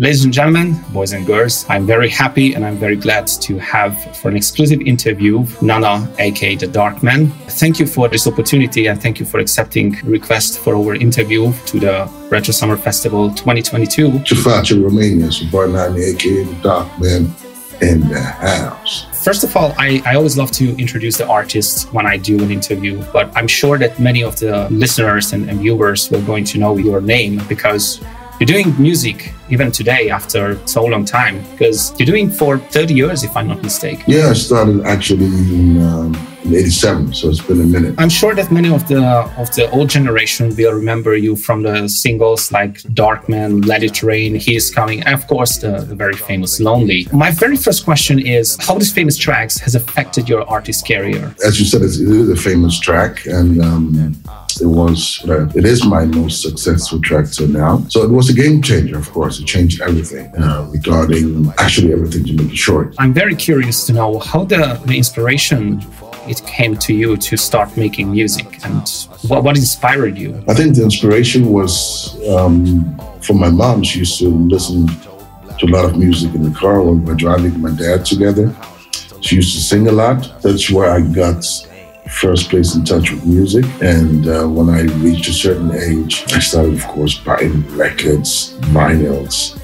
Ladies and gentlemen, boys and girls, I'm very happy and I'm very glad to have for an exclusive interview Nana, aka the Darkman. Thank you for this opportunity and thank you for accepting request for our interview to the Retro Summer Festival 2022. Chafacha Romania, so Barnani, aka the Darkman in the house. First of all, I, I always love to introduce the artist when I do an interview, but I'm sure that many of the listeners and, and viewers will going to know your name because you're doing music even today after so long time because you're doing for 30 years if i'm not mistaken. Yeah i started actually in, um, in 87 so it's been a minute. I'm sure that many of the of the old generation will remember you from the singles like darkman let it rain he is coming and of course the, the very famous lonely. My very first question is how this famous tracks has affected your artist career? As you said it is a famous track and um, it was, uh, it is my most successful track till now. So it was a game changer, of course. It changed everything uh, regarding actually everything to make it short. I'm very curious to know how the, the inspiration it came to you to start making music and what, what inspired you? I think the inspiration was um, from my mom. She used to listen to a lot of music in the car when we were driving my dad together. She used to sing a lot. That's where I got first place in touch with music. And uh, when I reached a certain age, I started, of course, buying records, vinyls,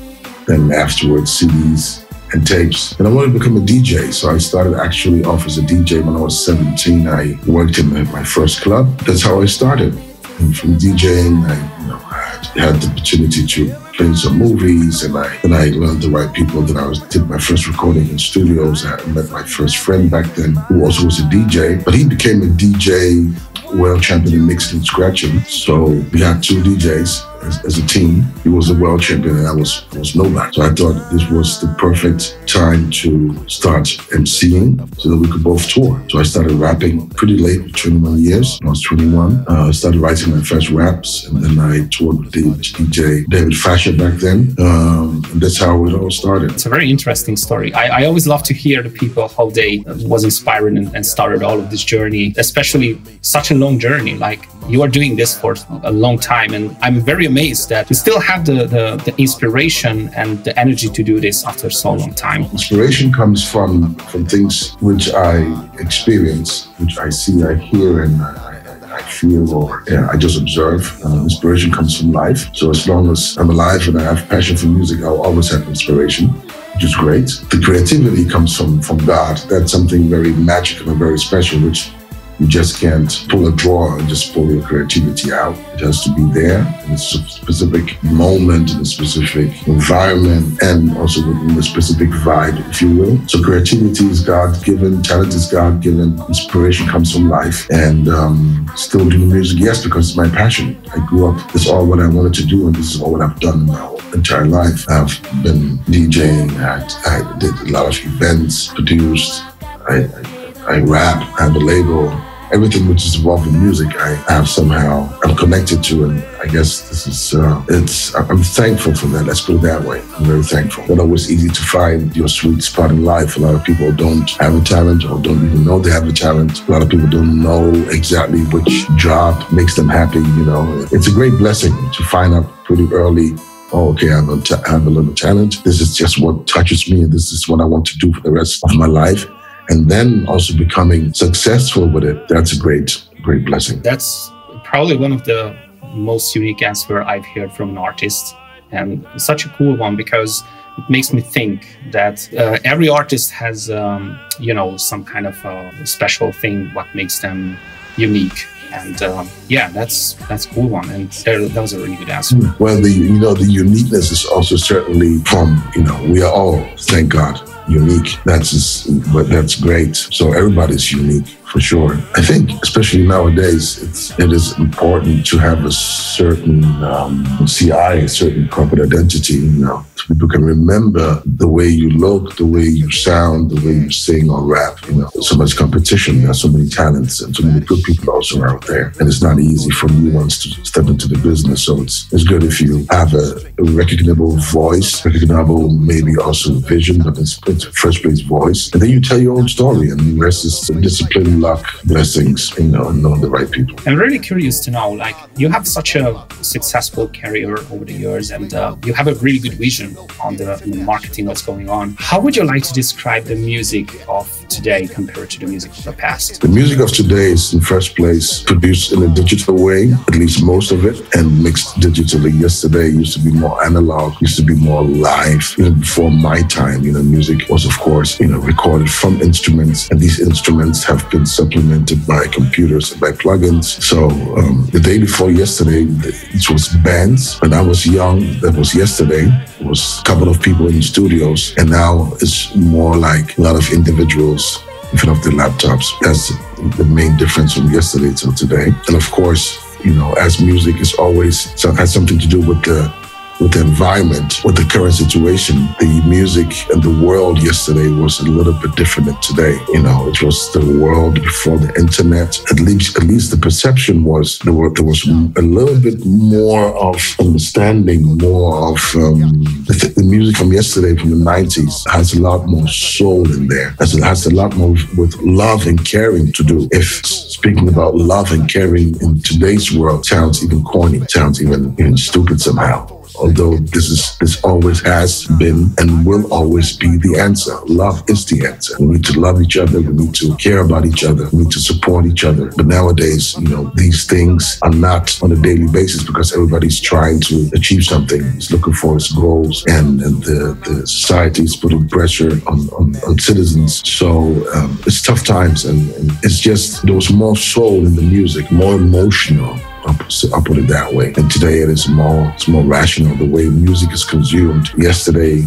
then afterwards CDs and tapes. And I wanted to become a DJ. So I started actually off as a DJ when I was 17. I worked in my first club. That's how I started. And from DJing, I, you know, I had the opportunity to playing some movies, and I and I learned the right people. Then I was did my first recording in studios. I met my first friend back then, who also was a DJ, but he became a DJ world champion in mixing and scratching. So we had two DJs as, as, a team. He was a world champion and I was was nobody. So I thought this was the perfect time to start emceeing so that we could both tour. So I started rapping pretty late, 21 years. I was 21. Uh, I started writing my first raps and then I toured with the DJ David Fascher back then. Um, that's how it all started. It's a very interesting story. I, I always love to hear the people how they was inspired and, and started all of this journey, especially such a long journey. Like you are doing this for a long time and I'm very amazed that you still have the, the, the, inspiration and the energy to do this after so long time. Inspiration comes from from things which I experience, which I see, I hear, and I, I feel or yeah, I just observe. Uh, inspiration comes from life. So as long as I'm alive and I have passion for music, I'll always have inspiration which is great. The creativity comes from from God. That's something very magical and very special, which you just can't pull a drawer and just pull your creativity out. It has to be there in a specific moment, in a specific environment, and also in a specific vibe, if you will. So creativity is God given, talent is God given, inspiration comes from life, and um, still doing music, yes, because it's my passion. I grew up, it's all what I wanted to do, and this is all what I've done my entire life. I've been DJing, I, I did a lot of events, produced, I, I I rap, I have a label, everything which is involved in music, I have somehow I'm connected to, and I guess this is uh, it's. I'm thankful for that. Let's put it that way. I'm very thankful. Not always easy to find your sweet spot in life. A lot of people don't have a talent or don't even know they have a talent. A lot of people don't know exactly which job makes them happy. You know, it's a great blessing to find out pretty early oh, okay, I have, a I have a little talent. This is just what touches me, and this is what I want to do for the rest of my life and then also becoming successful with it, that's a great, great blessing. That's probably one of the most unique answer I've heard from an artist, and such a cool one because it makes me think that uh, every artist has, um, you know, some kind of a special thing what makes them unique. And um, yeah, that's that's a cool one, and that was a really good answer. Hmm. Well, the you know the uniqueness is also certainly from you know we are all thank God unique. That's that's great. So everybody's unique for sure. I think, especially nowadays, it's it is important to have a certain um, CI, a certain corporate identity. You know, so people can remember the way you look, the way you sound, the way you sing or rap. You know, so much competition. There's so many talents and so many good people also out there, and it's not easy for new ones to step into the business. So it's it's good if you have a, a recognizable voice, recognizable maybe also vision, but it's, it's first place voice, and then you tell your own story, and the rest is discipline luck, blessings, you know, and knowing the right people. I'm really curious to know, like, you have such a successful career over the years, and uh, you have a really good vision on the, on the marketing, what's going on. How would you like to describe the music of today compared to the music of the past? The music of today is, in first place, produced in a digital way, at least most of it, and mixed digitally. Yesterday used to be more analog, used to be more live. Even before my time, you know, music was, of course, you know, recorded from instruments, and these instruments have been supplemented by computers and by plugins. So um, the day before yesterday, it was bands. When I was young, that was yesterday. It was a couple of people in studios, and now it's more like a lot of individuals in front of their laptops. That's the main difference from yesterday till today. And of course, you know, as music is always has something to do with the with the environment, with the current situation. The music and the world yesterday was a little bit different than today. You know, it was the world before the internet. At least, at least the perception was there, were, there was a little bit more of understanding, more of um, the, the, music from yesterday, from the 90s, has a lot more soul in there. Has, it has a lot more with love and caring to do. If speaking about love and caring in today's world sounds even corny, sounds even, even stupid somehow although this is this always has been and will always be the answer. Love is the answer. We need to love each other. We need to care about each other. We need to support each other. But nowadays, you know, these things are not on a daily basis because everybody's trying to achieve something. It's looking for its goals, and, and the, the society is putting pressure on, on, on citizens. So um, it's tough times, and, and it's just there was more soul in the music, more emotional I'll put, it that way. And today it is more, it's more rational the way music is consumed. Yesterday,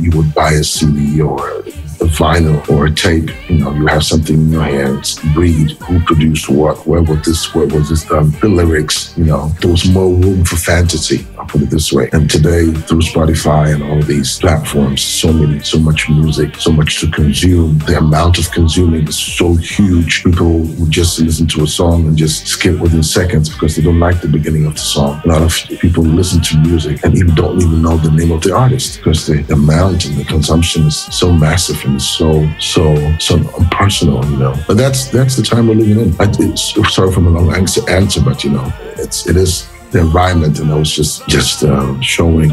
you would buy a CD or vinyl or a tape, you know, you have something in your hands, read who produced what, where was this, where was this done, the lyrics, you know, there was more room for fantasy, I'll put it this way. And today, through Spotify and all these platforms, so many, so much music, so much to consume. The amount of consuming is so huge. People would just listen to a song and just skip within seconds because they don't like the beginning of the song. A lot of people listen to music and even don't even know the name of the artist because the amount and the consumption is so massive and so so so personal, you know. But that's that's the time we're living in. I, sorry for a long answer, but you know, it's it is the environment, and I was just just uh, showing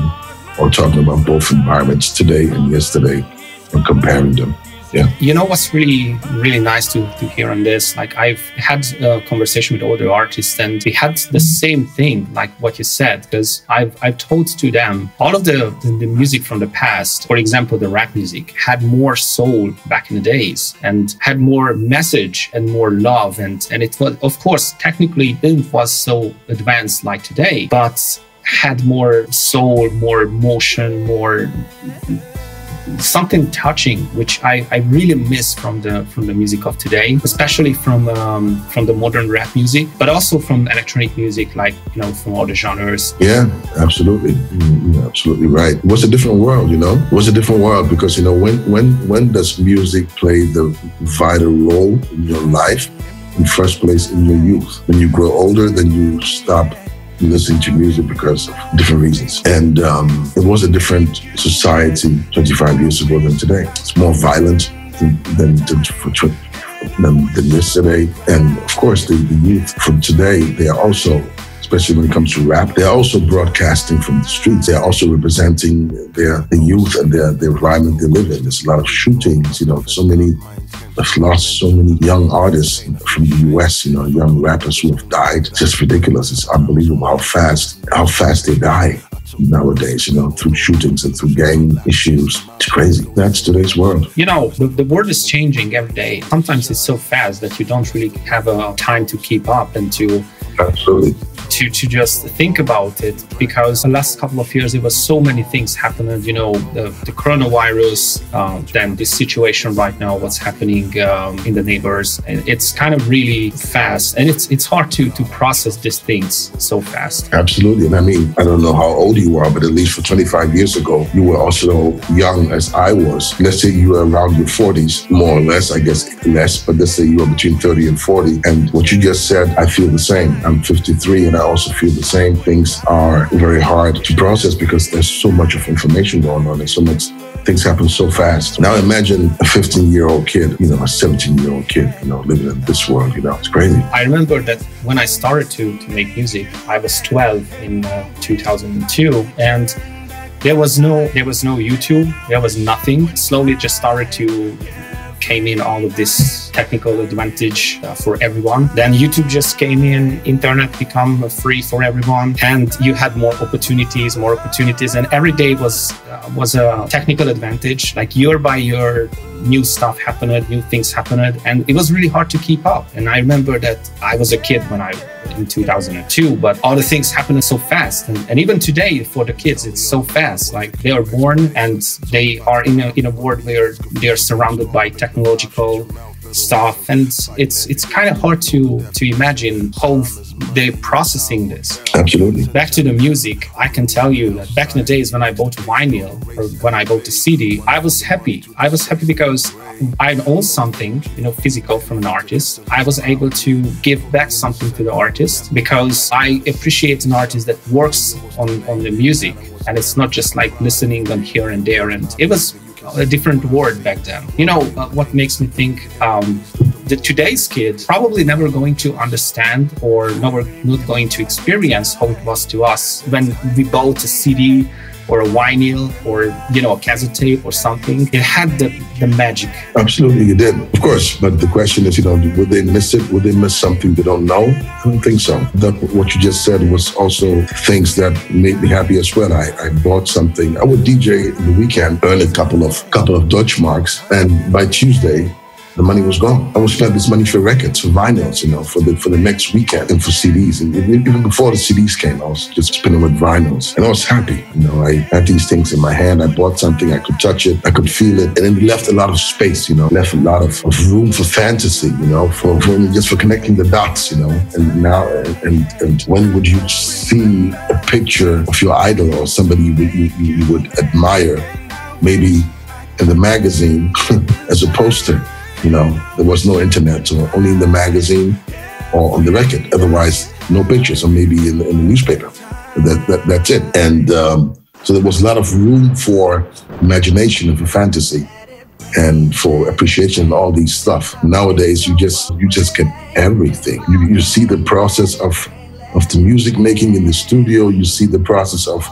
or talking about both environments today and yesterday and comparing them yeah. You know what's really really nice to, to hear on this? Like i've had a conversation with other artists and we had the mm-hmm. same thing like what you said because i've i've told to them all of the, the, the music from the past for example the rap music had more soul back in the days and had more message and more love and and it was of course technically it was so advanced like today but had more soul more motion more something touching, which I, I really miss from the from the music of today, especially from um, from the modern rap music, but also from electronic music, like you know from all the genres. Yeah, absolutely, You're absolutely right. It was a different world, you know. It was a different world because you know when when when does music play the vital role in your life? In first place, in your youth. When you grow older, then you stop listening to music because of different reasons. And um, it was a different society 25 years ago than today. It's more violent than, than, than, than yesterday. And of course, the, the youth from today, they are also especially when it comes to rap. They're also broadcasting from the streets. They're also representing their the youth and their, the environment they live in. There's a lot of shootings, you know, so many have lost so many young artists from the US, you know, young rappers who have died. It's just ridiculous. It's unbelievable how fast, how fast they die nowadays, you know, through shootings and through gang issues. It's crazy. That's today's world. You know, the, the world is changing every day. Sometimes it's so fast that you don't really have a time to keep up and to Absolutely to to just think about it because the last couple of years there was so many things happening you know the, the coronavirus uh, then this situation right now what's happening um, in the neighbors. And it's kind of really fast and it's it's hard to to process these things so fast. Absolutely. And i mean i don't know how old you are but at least for 25 years ago you were also young as i was. Let's say you were around your 40s more or less i guess less but let's say you were between 30 and 40 and what you just said i feel the same. I'm 53 and i also feel the same. Things are very hard to process because there's so much of information going on and so much things happen so fast. Now imagine a 15 year old kid, you know, a 17 year old kid, you know, living in this world, you know, it's crazy. I remember that when I started to, to make music, I was 12 in uh, 2002 and there was no there was no YouTube, there was nothing. Slowly just started to came in all of this technical advantage uh, for everyone. Then YouTube just came in, internet become free for everyone, and you had more opportunities, more opportunities, and every day was uh, was a technical advantage. Like year by year, new stuff happened, new things happened, and it was really hard to keep up. And I remember that I was a kid when I in 2002, but all the things happen so fast. And, and, even today for the kids, it's so fast. Like they are born and they are in a, in a world where they're surrounded by technological stuff. And it's, it's kind of hard to, to imagine how they're processing this. Absolutely. Back to the music, I can tell you that back in the days when I bought vinyl or when I bought the CD, I was happy. I was happy because I own something, you know, physical from an artist. I was able to give back something to the artist because I appreciate an artist that works on, on the music and it's not just like listening them here and there. And it was a different word back then. You know, uh, what makes me think um, the today's kid probably never going to understand or never not going to experience how it was to us when we bought a CD or a vinyl or you know a cassette tape or something it had the, the magic. Absolutely it did. Of course but the question is you know would they miss it? Would they miss something they don't know? I don't think so. That what you just said was also things that made me happy as well. I, I bought something. I would dj in the weekend earn a couple of couple of Deutschmarks and by tuesday the money was gone. I would spend this money for records, for vinyls, you know, for the for the next weekend and for CDs. And even before the CDs came, I was just spinning with vinyls. And I was happy. You know, I had these things in my hand. I bought something, I could touch it, I could feel it. And it left a lot of space, you know, left a lot of, of room for fantasy, you know, for, for just for connecting the dots, you know. And now and and when would you see a picture of your idol or somebody you, you, you would admire, maybe in the magazine as a poster? You know, there was no internet, so only in the magazine or on the record. Otherwise, no pictures, or maybe in the, in the newspaper. That, that, that's it. And um, so there was a lot of room for imagination and for fantasy and for appreciation of all these stuff. Nowadays, you just you just get everything. You, you see the process of of the music making in the studio. You see the process of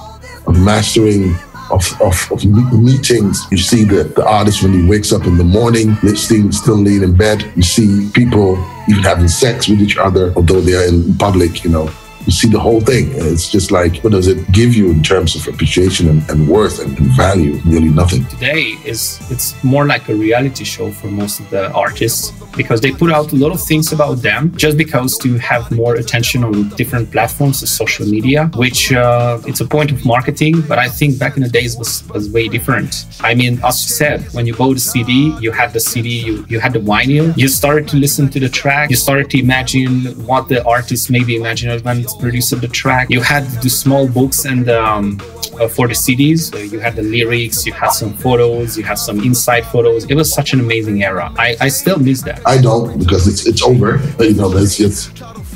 of mastering of, of, of meetings. You see the, the artist when he wakes up in the morning, still, still laying in bed. You see people even having sex with each other, although they are in public, you know you see the whole thing. It's just like, what does it give you in terms of appreciation and, and worth and, and, value? Really nothing. Today is it's more like a reality show for most of the artists because they put out a lot of things about them just because to have more attention on different platforms social media, which uh, it's a point of marketing. But I think back in the days was, was way different. I mean, as you said, when you bought a CD, you had the CD, you, you had the vinyl, you started to listen to the track, you started to imagine what the artist maybe imagined when producer the track. You had the small books and um, uh, for the CDs, you had the lyrics, you had some photos, you had some inside photos. It was such an amazing era. I, I still miss that. I don't because it's it's over. You know, let's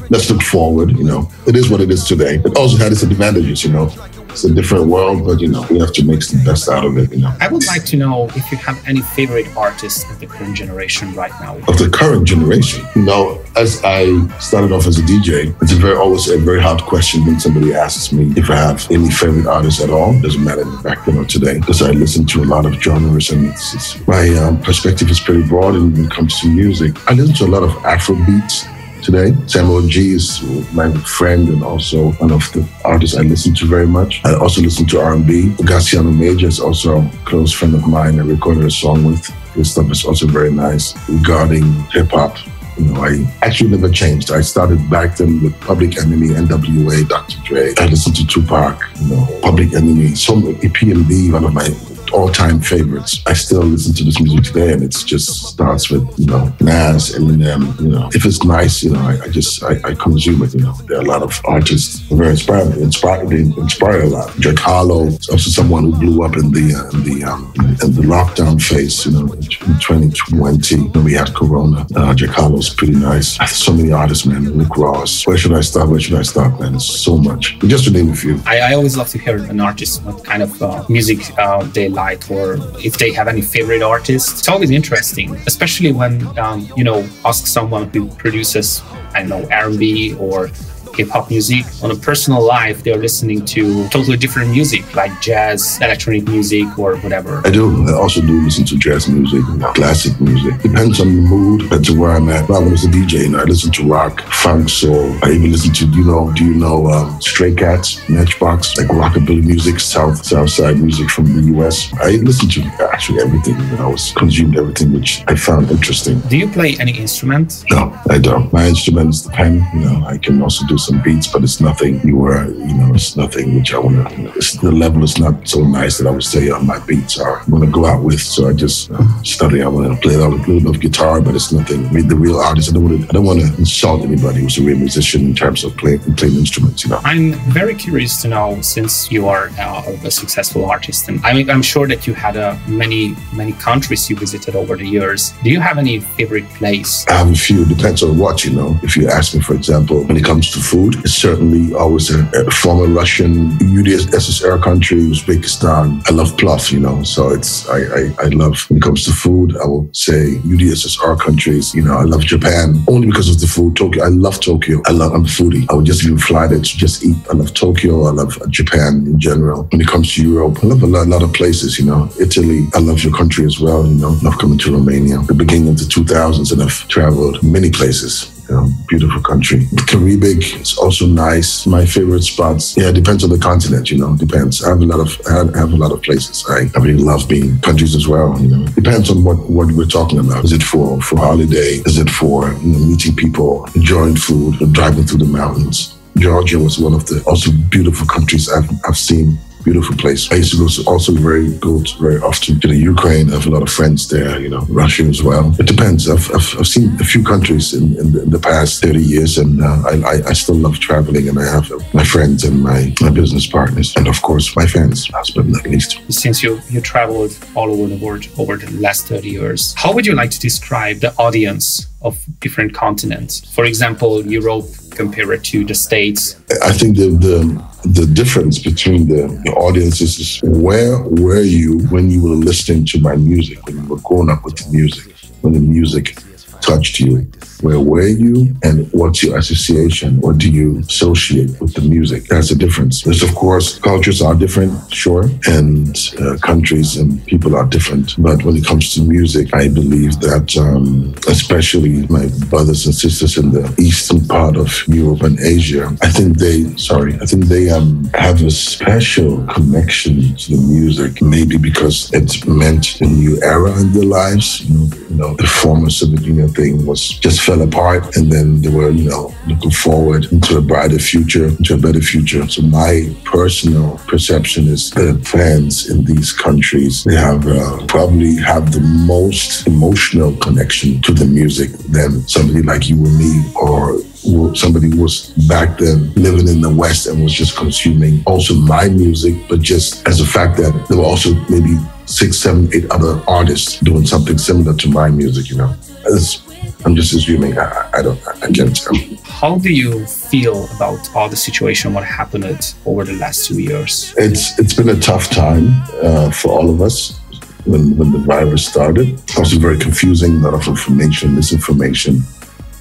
let's look forward. You know, it is what it is today. It also had its advantages. You know, it's a different world, but you know, we have to make the best out of it, you know. I would like to know if you have any favorite artists of the current generation right now. Of the current generation? You know, as I started off as a DJ, it's a very always a very hard question when somebody asks me if I have any favorite artists at all. Doesn't matter back then or today, because I listen to a lot of genres and it's, it's my um, perspective is pretty broad when it comes to music. I listen to a lot of Afro beats today. Samuel G is my friend and also one of the artists I listen to very much. I also listen to R&B. Gassiano Major is also a close friend of mine. I recorded a song with. His stuff is also very nice. Regarding hip hop, you know, I actually never changed. I started back then with Public Enemy, NWA, Dr. Dre. I listened to Tupac, you know, Public Enemy, some EPMD, one of my all-time favorites. I still listen to this music today, and it just starts with you know Nas, Eminem. You know, if it's nice, you know, I, I just I, I, consume it. You know, there are a lot of artists very inspiring, inspired, they inspire a lot. Jack Harlow also someone who blew up in the uh, in the um, in the lockdown phase. You know, in 2020 when we had Corona, uh, Jack Harlow's pretty nice. So many artists, man. Rick Ross. Where should I start? Where should I start, man? So much. Just to name a few. I, I always love to hear an artist what kind of uh, music uh, they like or if they have any favorite artists. It's always interesting, especially when um, you know ask someone who produces I don't know R&B or hip hop music. On a personal life, they're listening to totally different music, like jazz, electronic music, or whatever. I do. I also do listen to jazz music, classic music. Depends on the mood, depends on where I'm at. If I was a DJ, you know, I listen to rock, funk, soul. I even listen to, you know, do you know um, Stray Cats, Matchbox, like rockabilly music, South South Side music from the U.S. I listen to actually everything. You know, I was consumed everything which I found interesting. Do you play any instrument? No, I don't. My instrument is the pen. You know, I can also do some beats, but it's nothing you were, you know, it's nothing which I want to, the level is not so nice that I would say uh, my beats are going to go out with. So I just uh, study. I want to play a little, bit of guitar, but it's nothing. I mean, the real artist, I don't want to, I don't want to insult anybody who's a real musician in terms of playing, playing instruments, you know. I'm very curious to know, since you are uh, a successful artist, and I'm, I'm sure that you had uh, many, many countries you visited over the years. Do you have any favorite place? I have a few. Depends on what, you know. If you ask me, for example, when it comes to food, it's certainly always a, a former Russian UdSSR country, Uzbekistan. I love plov, you know. So it's I, I, I love when it comes to food. I will say UdSSR countries. You know, I love Japan only because of the food. Tokyo, I love Tokyo. I love I'm a foodie. I would just even fly there to just eat. I love Tokyo. I love Japan in general. When it comes to Europe, I love a lot, a lot of places. You know, Italy. I love your country as well. You know, I love coming to Romania. The beginning of the 2000s, and I've traveled many places you know, beautiful country. Caribbean is also nice. My favorite spots. Yeah, it depends on the continent. You know, depends. I have a lot of I have a lot of places. I, I really love being countries as well. You know, depends on what what we're talking about. Is it for for holiday? Is it for you know, meeting people, enjoying food, driving through the mountains? Georgia was one of the also beautiful countries I've I've seen beautiful place. I used to go also very go very often to the Ukraine. I have a lot of friends there, you know, Russia as well. It depends. I've, I've, I've seen a few countries in, in, the, in the past 30 years and uh, I, I, still love traveling and I have my friends and my, my business partners and of course my fans, last but not least. Since you, you traveled all over the world over the last 30 years, how would you like to describe the audience of different continents? For example, Europe compared to the States? I think the, the the difference between the, the audiences is where were you when you were listening to my music, when you were growing up with the music, when the music touched you? Where were you and what's your association? What do you associate with the music? That's the difference. There's, of course, cultures are different, sure, and uh, countries and people are different. But when it comes to music, I believe that, um, especially my brothers and sisters in the eastern part of Europe and Asia, I think they, sorry, I think they um, have a special connection to the music, maybe because it meant a new era in their lives. You know, the former Soviet Union thing was just fell apart and then they were, you know, looking forward into a brighter future, into a better future. So my personal perception is the fans in these countries, they have uh, probably have the most emotional connection to the music than somebody like you or me or somebody who was back then living in the West and was just consuming also my music, but just as a fact that there were also maybe six, seven, eight other artists doing something similar to my music, you know. It's, I'm just assuming. I, I don't. I can't tell. How do you feel about all the situation? What happened over the last two years? It's it's been a tough time uh, for all of us when when the virus started. Also very confusing. A lot of information, misinformation.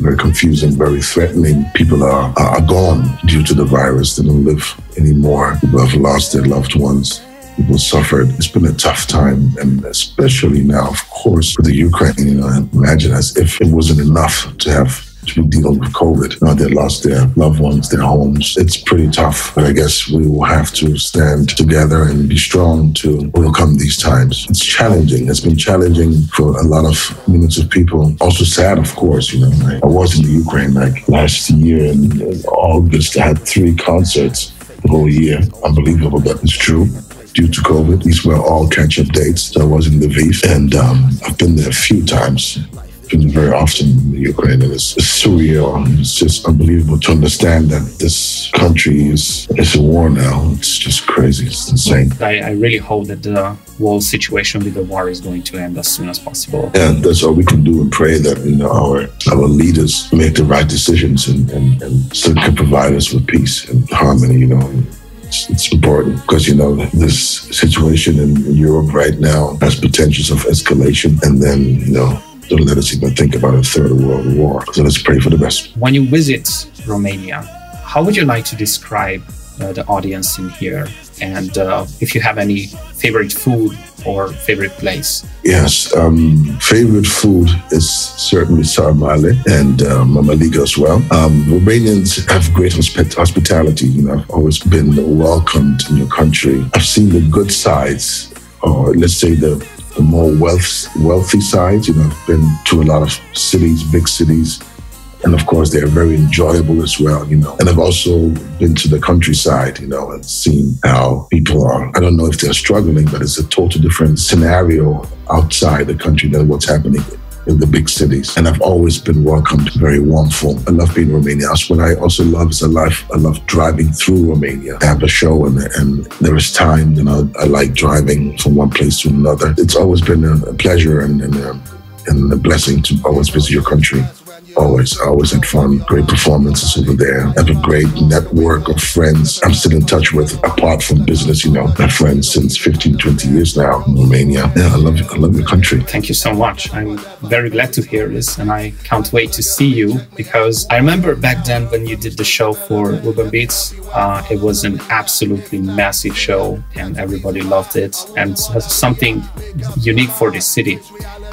Very confusing, very threatening. People are, are gone due to the virus. They don't live anymore. People have lost their loved ones people suffered. It's been a tough time, and especially now, of course, with the Ukraine. You know, imagine as if it wasn't enough to have to be dealing with COVID. Now they lost their loved ones, their homes. It's pretty tough, but I guess we will have to stand together and be strong to overcome these times. It's challenging. It's been challenging for a lot of millions of people. Also sad, of course. You know, I, was in the Ukraine like last year in August. I had three concerts the whole year. Unbelievable, but it's true due to COVID. These were all catch up dates. So I was in Lviv and um, I've been there a few times. Been very often in Ukraine and it's, it's surreal. It's just unbelievable to understand that this country is is a war now. It's just crazy. It's insane. I, I really hope that the whole situation with the war is going to end as soon as possible. And that's all we can do and pray that you know our our leaders make the right decisions and, and, and still can provide us with peace and harmony, you know It's, it's important because, you know, this situation in Europe right now has potentials of escalation. And then, you know, don't let us even think about a third world war. So let's pray for the best. When you visit Romania, how would you like to describe uh, the audience in here? And uh, if you have any favorite food or favorite place? Yes, um, favorite food is certainly sarmale and uh, mamaliga as well. Um, Romanians have great hosp- hospitality. You know, I've always been welcomed in your country. I've seen the good sides, or let's say the the more wealth, wealthy sides. You know, I've been to a lot of cities, big cities, and of course they're very enjoyable as well you know and i've also been to the countryside you know and seen how people are i don't know if they're struggling but it's a total different scenario outside the country than what's happening in the big cities. And I've always been welcomed very warmful. I love being in Romania. That's what I also love is I love, I love driving through Romania. I have a show and, and there is time, you know, I like driving from one place to another. It's always been a, pleasure and, and, a, and a blessing to always visit your country always, always had fun. Great performances over there. Have a great network of friends I'm still in touch with, apart from business, you know. My friends since 15, 20 years now in Romania. Yeah, I love, I love your country. Thank you so much. I'm very glad to hear this, and I can't wait to see you because I remember back then when you did the show for Urban Beats, uh, it was an absolutely massive show, and everybody loved it, and something unique for this city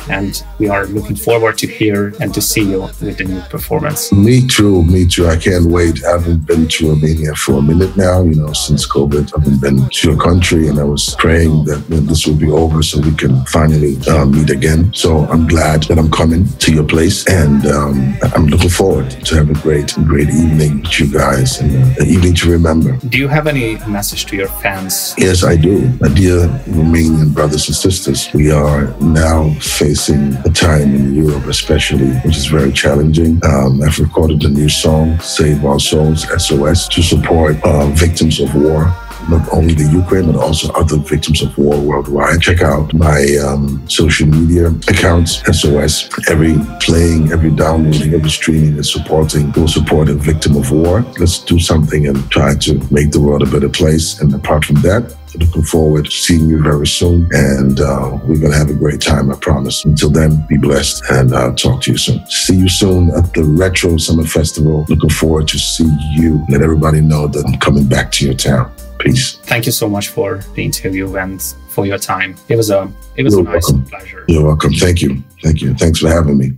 and we are looking forward to hear and to see you with the new performance. Me too, me too. I can't wait. I haven't been to Romania for a minute now, you know, since COVID. I haven't been to your country and I was praying that this will be over so we can finally uh, meet again. So I'm glad that I'm coming to your place and um, I'm looking forward to have a great, great evening with you guys and uh, an evening to remember. Do you have any message to your fans? Yes, I do. My dear Romanian brothers and sisters, we are now facing facing a time in Europe, especially, which is very challenging. Um, I've recorded a new song, Save Our Souls, SOS, to support uh, victims of war not only the Ukraine, but also other victims of war worldwide. Check out my um, social media accounts, SOS. Every playing, every downloading, every streaming is supporting, will support a victim of war. Let's do something and try to make the world a better place. And apart from that, looking forward to seeing you very soon. And uh, we're going to have a great time, I promise. Until then, be blessed and uh, talk to you soon. See you soon at the Retro Summer Festival. Looking forward to see you. Let everybody know that I'm coming back to your town. Peace. Thank you so much for the interview and for your time. It was a it was You're a nice welcome. pleasure. You're welcome. Thank you. Thank you. Thanks for having me.